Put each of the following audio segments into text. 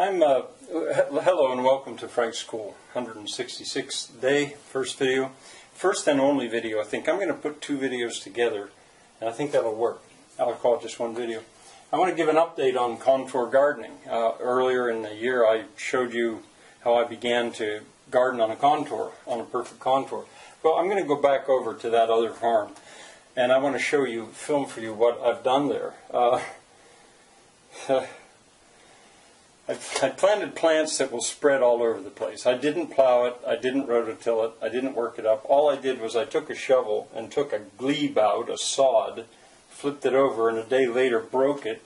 I'm uh, hello and welcome to Frank's School, 166th day, first video, first and only video. I think I'm going to put two videos together, and I think that'll work. I'll call it just one video. I want to give an update on contour gardening. Uh, earlier in the year, I showed you how I began to garden on a contour, on a perfect contour. Well, I'm going to go back over to that other farm, and I want to show you, film for you what I've done there. Uh, I, planted plants that will spread all over the place. I didn't plow it, I didn't rototill it, I didn't work it up. All I did was I took a shovel and took a glebe out, a sod, flipped it over, and a day later broke it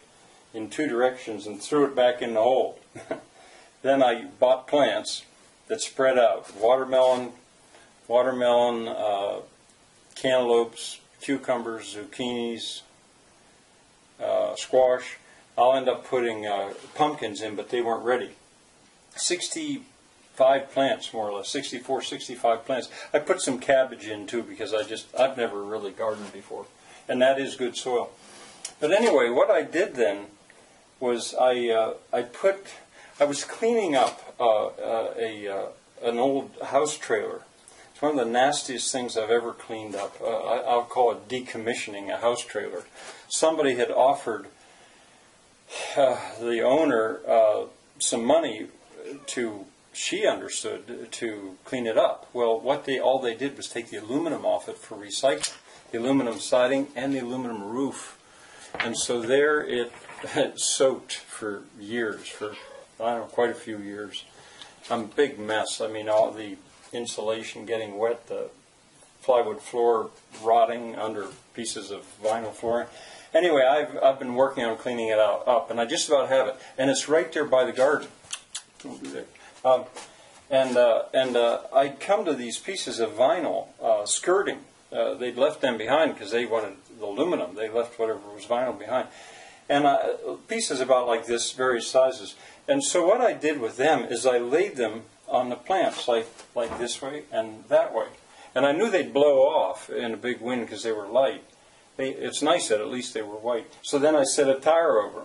in two directions and threw it back in the hole. then I bought plants that spread out watermelon, watermelon, uh, cantaloupes, cucumbers, zucchinis, uh, squash I'll end up putting uh, pumpkins in, but they weren't ready. 65 plants, more or less, 64, 65 plants. I put some cabbage in too because I just, I've never really gardened before. And that is good soil. But anyway, what I did then was I, uh, I put, I was cleaning up uh, uh a, uh, an old house trailer. It's one of the nastiest things I've ever cleaned up. Uh, I, will call it decommissioning a house trailer. Somebody had offered the owner uh, some money to she understood to clean it up. Well, what they all they did was take the aluminum off it for recycling, the aluminum siding and the aluminum roof, and so there it, soaked for years, for I don't know, quite a few years. A big mess. I mean, all the insulation getting wet, the plywood floor rotting under pieces of vinyl flooring. Anyway, I've, I've been working on cleaning it out, up, and I just about have it. And it's right there by the garden. Um, and uh, and uh, I'd come to these pieces of vinyl uh, skirting. Uh, they'd left them behind because they wanted the aluminum. They left whatever was vinyl behind. And uh, pieces about like this, various sizes. And so what I did with them is I laid them on the plants like, like this way and that way. And I knew they'd blow off in a big wind because they were light. They, it's nice that at least they were white. So then I set a tire over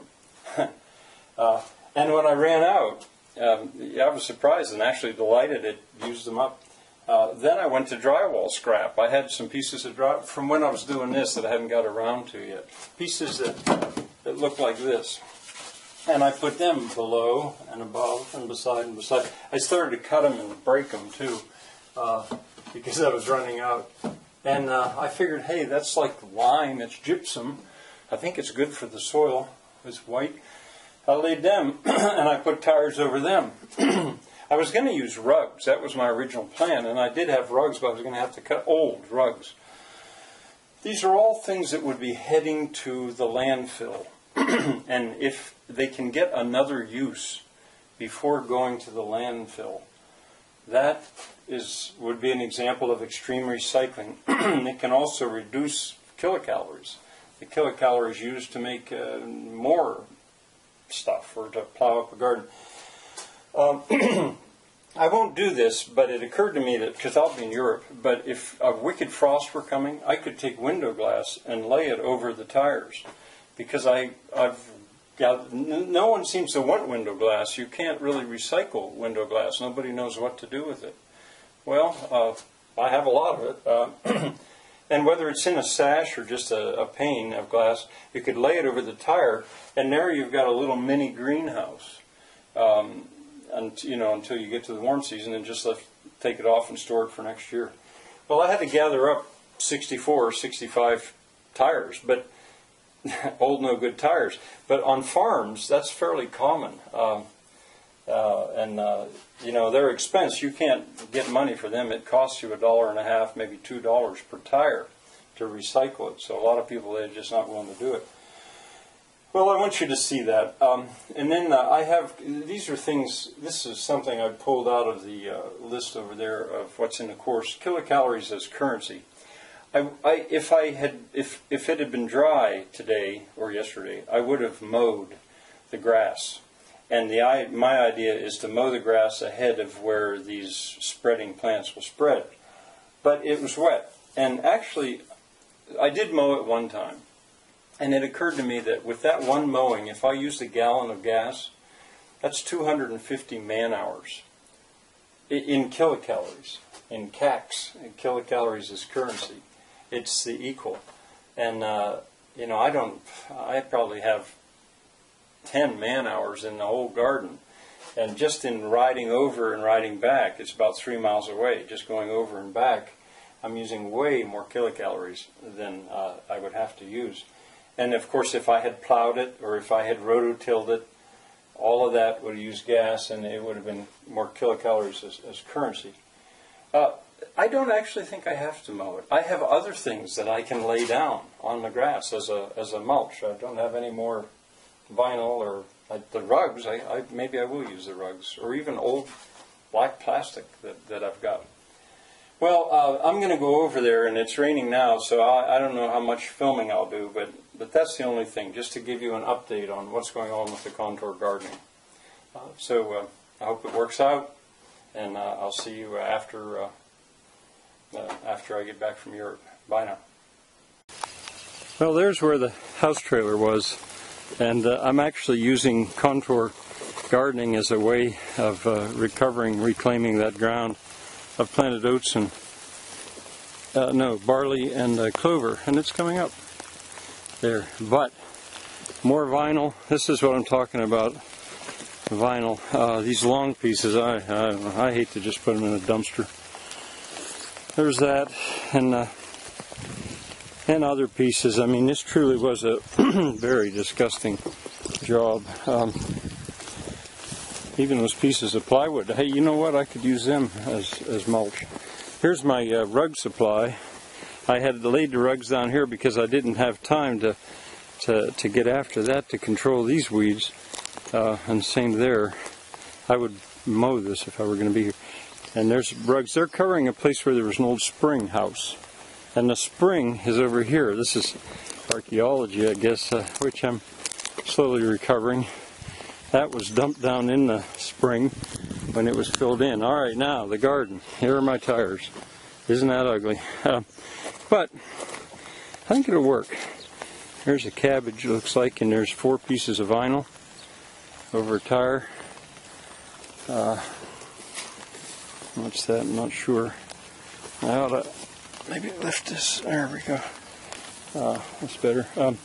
them. uh, and when I ran out, um, I was surprised and actually delighted it used them up. Uh, then I went to drywall scrap. I had some pieces of dry from when I was doing this that I hadn't got around to yet. Pieces that that look like this, and I put them below and above and beside and beside. I started to cut them and break them too, uh, because I was running out. And uh, I figured, hey, that's like lime, it's gypsum. I think it's good for the soil. It's white. I laid them and I put tires over them. I was going to use rugs. That was my original plan. And I did have rugs, but I was going to have to cut old rugs. These are all things that would be heading to the landfill. and if they can get another use before going to the landfill, that is would be an example of extreme recycling. it can also reduce kilocalories. The kilocalories used to make uh, more stuff or to plow up a garden. Um, I won't do this, but it occurred to me that because I'll be in Europe, but if a wicked frost were coming, I could take window glass and lay it over the tires, because I I've no one seems to want window glass. You can't really recycle window glass. Nobody knows what to do with it. Well, uh, I have a lot of it. Uh, and whether it's in a sash or just a, a, pane of glass, you could lay it over the tire, and there you've got a little mini greenhouse. Um, and you know until you get to the warm season, and just let, take it off and store it for next year. Well, I had to gather up 64 or 65 tires, but old no good tires. But on farms, that's fairly common. Um, uh, and uh, you know their expense. You can't get money for them. It costs you a dollar and a half, maybe two dollars per tire to recycle it. So a lot of people they're just not willing to do it. Well, I want you to see that. Um, and then uh, I have these are things. This is something I pulled out of the uh, list over there of what's in the course. Kilocalories as currency. I, I, if I had, if if it had been dry today or yesterday, I would have mowed the grass. And the my idea is to mow the grass ahead of where these spreading plants will spread. But it was wet, and actually, I did mow it one time, and it occurred to me that with that one mowing, if I used a gallon of gas, That's 250 man hours in kilocalories. In CACs, in kilocalories is currency. It's the equal. And, uh, you know, I don't, I probably have 10 man hours in the whole garden. And just in riding over and riding back, it's about three miles away. Just going over and back, I'm using way more kilocalories than uh, I would have to use. And of course, if I had plowed it or if I had rototilled it, all of that would have used gas and it would have been more kilocalories as, as currency. Uh, I don't actually think I have to mow it. I have other things that I can lay down on the grass as a, as a mulch. I don't have any more vinyl or uh, the rugs. I, I, maybe I will use the rugs or even old black plastic that, that I've got. Well, uh, I'm going to go over there, and it's raining now, so I, I don't know how much filming I'll do, but, but that's the only thing, just to give you an update on what's going on with the contour gardening. Uh, so uh, I hope it works out, and uh, I'll see you after uh, after I get back from Europe. Bye now. Well, there's where the house trailer was, and uh, I'm actually using contour gardening as a way of uh, recovering, reclaiming that ground. I've planted oats and uh, no barley and uh, clover, and it's coming up there. But more vinyl. This is what I'm talking about. Vinyl. Uh, these long pieces. I, I I hate to just put them in a dumpster. There's that, and uh, and other pieces. I mean, this truly was a very disgusting job. Um, even those pieces of plywood. Hey, you know what? I could use them as, as mulch. Here's my uh, rug supply. I had laid the rugs down here because I didn't have time to to, to get after that to control these weeds. Uh, and same there. I would mow this if I were going to be here. And there's rugs. They're covering a place where there was an old spring house. And the spring is over here. This is archaeology, I guess, uh, which I'm slowly recovering. That was dumped down in the spring when it was filled in. All right, now the garden. Here are my tires. Isn't that ugly? Uh, but I think it'll work. There's a cabbage, looks like, and there's four pieces of vinyl over a tire. Uh, what's that? I'm not sure. I ought to maybe lift this. There we go. Uh, that's better. Um,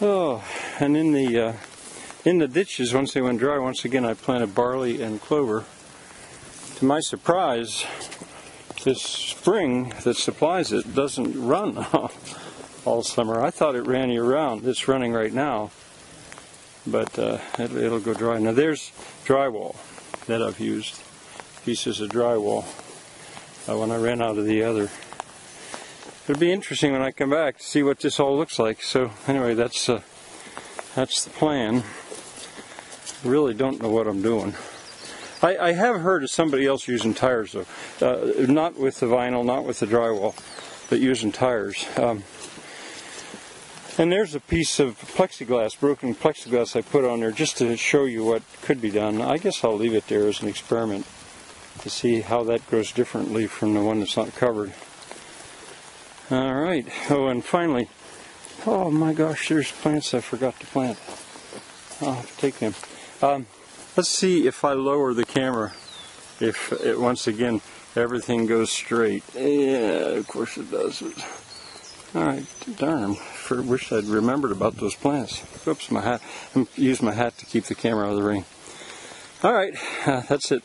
oh, and in the uh, in the ditches, once they went dry, once again I planted barley and clover. To my surprise, this spring that supplies it doesn't run all summer. I thought it ran year round. It's running right now, but uh, it, it'll go dry. Now there's drywall that I've used, pieces of drywall uh, when I ran out of the other. It'll be interesting when I come back to see what this all looks like. So anyway, that's uh, that's the plan I really don't know what I'm doing. I, I have heard of somebody else using tires though, uh, not with the vinyl, not with the drywall, but using tires. Um, and there's a piece of plexiglass, broken plexiglass I put on there just to show you what could be done. I guess I'll leave it there as an experiment to see how that grows differently from the one that's not covered. All right. Oh, and finally, oh my gosh, there's plants I forgot to plant. I'll have to take them. Um, let's see if I lower the camera, if it, once again everything goes straight. Yeah, of course it does. All right, darn. For, wish I'd remembered about those plants. Oops, my hat. I use my hat to keep the camera out of the rain. All right, uh, that's it.